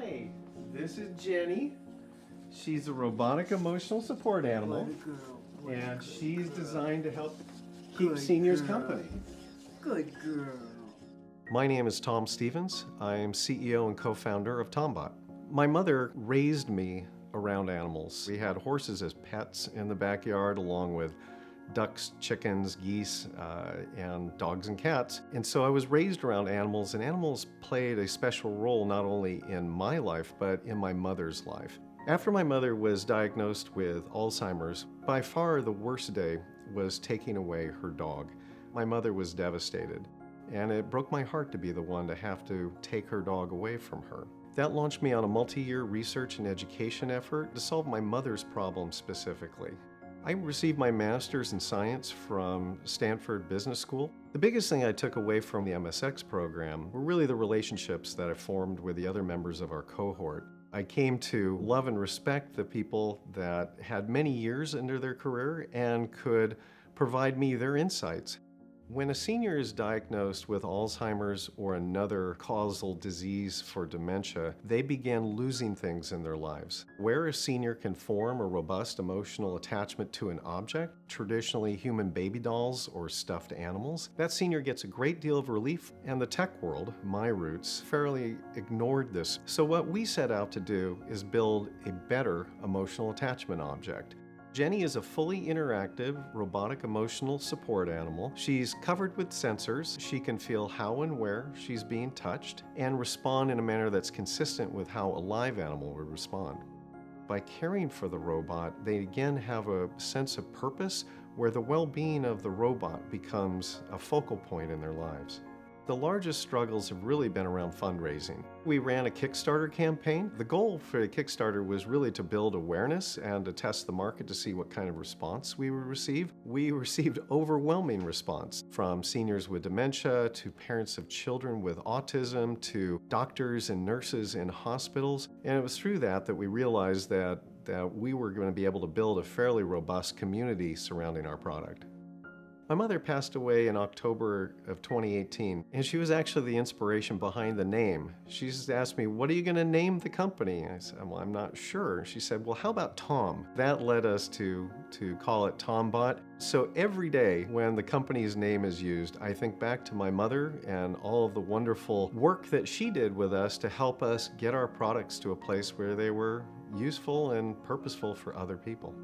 Hi, this is Jennie. She's a robotic emotional support animal, What girl. And good she's girl. designed to help keep Good seniors girl. company. Good girl. My name is Tom Stevens. I am CEO and co founder of Tombot. My mother raised me around animals. We had horses as pets in the backyard, along with ducks, chickens, geese, uh, and dogs and cats. And so I was raised around animals, and animals played a special role not only in my life, but in my mother's life. After my mother was diagnosed with Alzheimer's, by far the worst day was taking away her dog. My mother was devastated, and it broke my heart to be the one to have to take her dog away from her. That launched me on a multi year research and education effort to solve my mother's problem specifically. I received my master's in science from Stanford Business School. The biggest thing I took away from the MSX program were really the relationships that I formed with the other members of our cohort. I came to love and respect the people that had many years into their career and could provide me their insights. When a senior is diagnosed with Alzheimer's or another causal disease for dementia, they begin losing things in their lives. Where a senior can form a robust emotional attachment to an object, traditionally human baby dolls or stuffed animals, that senior gets a great deal of relief, and the tech world, my roots, fairly ignored this. So, what we set out to do is build a better emotional attachment object. Jennie is a fully interactive robotic emotional support animal. She's covered with sensors. She can feel how and where she's being touched and respond in a manner that's consistent with how a live animal would respond. By caring for the robot, they again have a sense of purpose where the well being of the robot becomes a focal point in their lives. The largest struggles have really been around fundraising. We ran a Kickstarter campaign. The goal for the Kickstarter was really to build awareness and to test the market to see what kind of response we would receive. We received overwhelming response from seniors with dementia to parents of children with autism to doctors and nurses in hospitals. And it was through that that we realized that, that we were going to be able to build a fairly robust community surrounding our product. My mother passed away in October of 2018, and she was actually the inspiration behind the name. She just asked me, What are you going to name the company? I said, Well, I'm not sure. She said, Well, how about Tom? That led us to, to call it Tombot. So every day when the company's name is used, I think back to my mother and all of the wonderful work that she did with us to help us get our products to a place where they were useful and purposeful for other people.